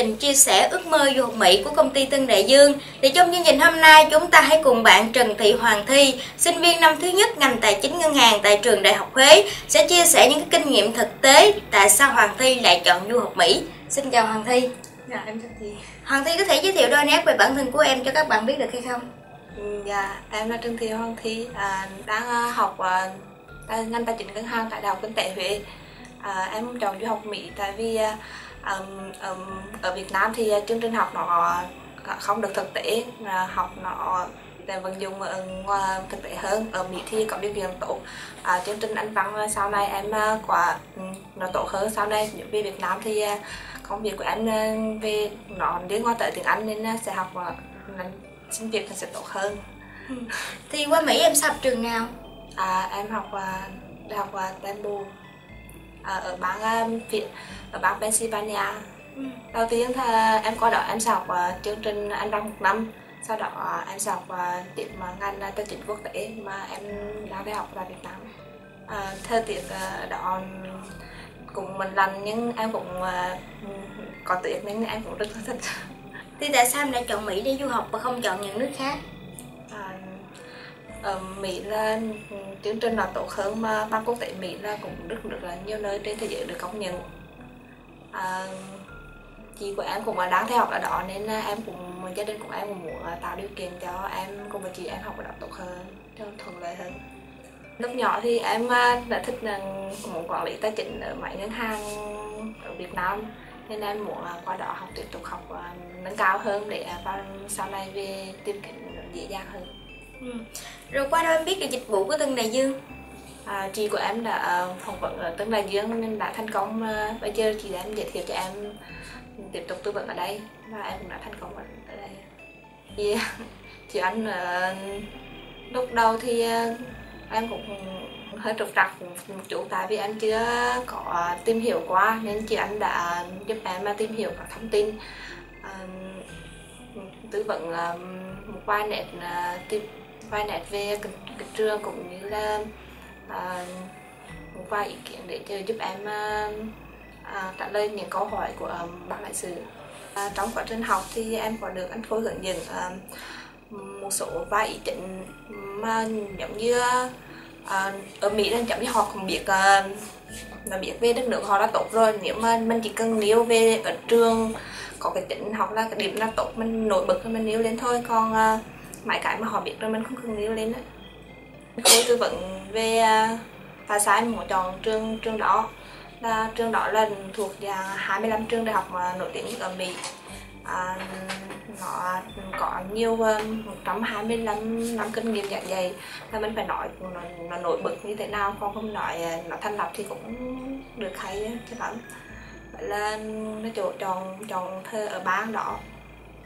trình chia sẻ ước mơ du học Mỹ của công ty Tân Đại Dương. Thì trong chương trình hôm nay chúng ta hãy cùng bạn Trần Thị Hoàng Thi, sinh viên năm thứ nhất ngành tài chính ngân hàng tại trường Đại học Huế sẽ chia sẻ những cái kinh nghiệm thực tế tại sao Hoàng Thi lại chọn du học Mỹ. Xin chào Hoàng Thi. Dạ em Trần Thị Hoàng Thi có thể giới thiệu đôi nét về bản thân của em cho các bạn biết được hay không? Ừ, Dạ em là Trần Thị Hoàng Thi à, đang à, học à, tại ngành tài chính ngân hàng tại Đại học Kinh tế Huế à, Em chọn du học Mỹ tại vì à, ở Việt Nam thì à, chương trình học nó không được thực tế học nó để vận dụng thực tế hơn. Ở Mỹ thì có điều kiện tốt. À, chương trình anh văn sau này em quả ừ, nó tốt hơn sau này. Về Việt Nam thì công việc của em à, về nó liên quan tới tiếng Anh nên sẽ học xin việc thì sẽ tốt hơn. Thì qua Mỹ em học trường nào? à, em học đại học Temple à, ở bang à, viện ở bang Pennsylvania Ừ. đầu tiên thì em qua đó em học à, chương trình anh văn một năm sau đó em học à, tiếp mà ngành tài chính quốc tế mà em đang đi học tại Việt Nam à, thời tiết đó cũng mình lành nhưng em cũng à, có tuyết nên em cũng rất là thích Thì tại sao em lại chọn Mỹ để du học và không chọn những nước khác? Ở Mỹ là chương trình là tốt hơn mà ban quốc tế Mỹ là cũng rất được là nhiều nơi trên thế giới được công nhận. À, chị của em cũng là đang theo học ở đó nên là em cũng gia đình của em cũng muốn tạo điều kiện cho em cùng với chị em học ở đó tốt hơn cho thuận lợi hơn. Lúc nhỏ thì em à, đã thích là muốn quản lý tài chính ở mấy ngân hàng ở Việt Nam nên em muốn qua đó học tiếp tục học à, nâng cao hơn để à, vào sau này về tìm kiếm dễ dàng hơn. Ừ. Rồi qua đâu em biết được dịch vụ của Tân Đại Dương? À, chị của em đã à, phỏng vấn ở Tân Đại Dương nên đã thành công à, bây giờ chị đã giới thiệu cho em tiếp tục tư vấn ở đây và em cũng đã thành công ở đây thì chị anh à, lúc đầu thì em cũng hơi trục trặc một chút tại vì em chưa có tìm hiểu qua nên chị anh đã giúp em mà tìm hiểu các thông tin tư vấn ờ, một vài nét tìm vài nét về cái, trường cũng như là à, một vài ý kiến để giúp em à, à, trả lời những câu hỏi của um, bác đại sứ à, trong quá trình học thì em có được anh phối hướng dẫn à, một số vài ý định mà giống như à, ở Mỹ là giống như họ cũng biết à, là biết về đất nước họ đã tốt rồi. Nếu mà mình chỉ cần nếu về ở trường có cái tính học là cái điểm là tốt mình nổi bật thì mình nêu lên thôi. Còn à, mấy cái mà họ biết rồi mình không cần nêu lên đấy cô tư vấn về à, sai mình muốn chọn trường trường đó. Là trường đó là thuộc dạng 25 trường đại học mà nổi tiếng nhất ở Mỹ. À, nó có nhiều à, um, 125 năm kinh nghiệm giảng dạy. Là mình phải nói nó, nó nổi bật như thế nào còn không nói à, nó thành lập thì cũng được hay chứ lắm vậy là ừ, nó chỗ chọn chọn thơ ở bang đó.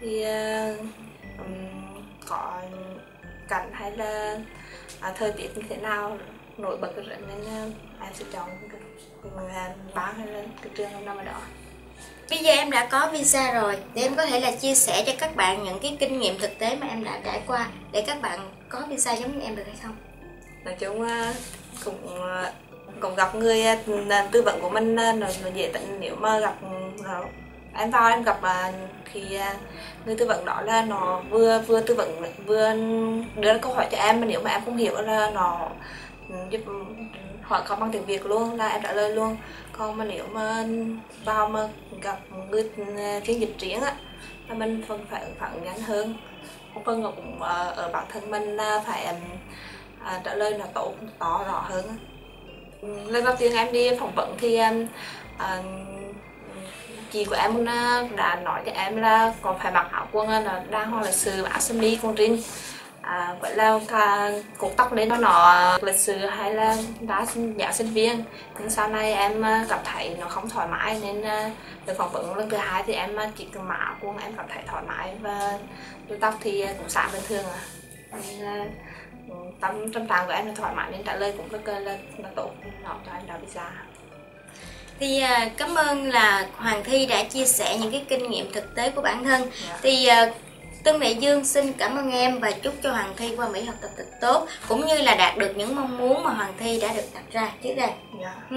Thì uh, um, có cảnh hay là à, thời tiết như thế nào nổi bật rất nên em sẽ chọn bán hay là cái trường nằm ở đó Bây giờ em đã có visa rồi thì em có thể là chia sẻ cho các bạn những cái kinh nghiệm thực tế mà em đã trải qua để các bạn có visa giống như em được hay không? nói chung uh, cũng uh, cũng gặp người uh, tư vấn của mình nó, dễ tính nếu mà gặp em vào em gặp à, thì à, người tư vấn đó là nó vừa vừa tư vấn, vừa đưa ra câu hỏi cho em mà nếu mà em không hiểu là nó giúp hỏi không bằng tiếng Việt luôn là em trả lời luôn. Còn mà nếu mà vào mà gặp người à, phiên dịch riêng á, là mình phần phải phản nhanh hơn. Một phần là cũng ở bản thân mình là phải trả lời nó tốt, to, rõ hơn lần đầu tiên em đi phỏng vấn thì em chị của em đã, nói cho em là còn phải mặc áo quần là đang hoặc là sự áo sơ mi con trinh à, vậy là cả cột tóc lên nó nó lịch sự hay là đã giả sinh viên. Nhưng sau này em à, cảm thấy nó không thoải mái nên à, được phỏng vấn lần thứ hai thì em à, chỉ cần mặc áo quần em cảm thấy thoải mái và đôi tóc thì cũng sáng bình thường à nên ừ, tâm tâm trạng của em là thoải mái nên trả lời cũng rất là là, tốt. Nó cho em đã visa thì à, cảm ơn là Hoàng Thi đã chia sẻ những cái kinh nghiệm thực tế của bản thân. Dạ. Thì à, Tân Đại Dương xin cảm ơn em và chúc cho Hoàng Thi qua Mỹ học tập thật tốt cũng như là đạt được những mong muốn mà Hoàng Thi đã được đặt ra trước đây. dạ Ừ.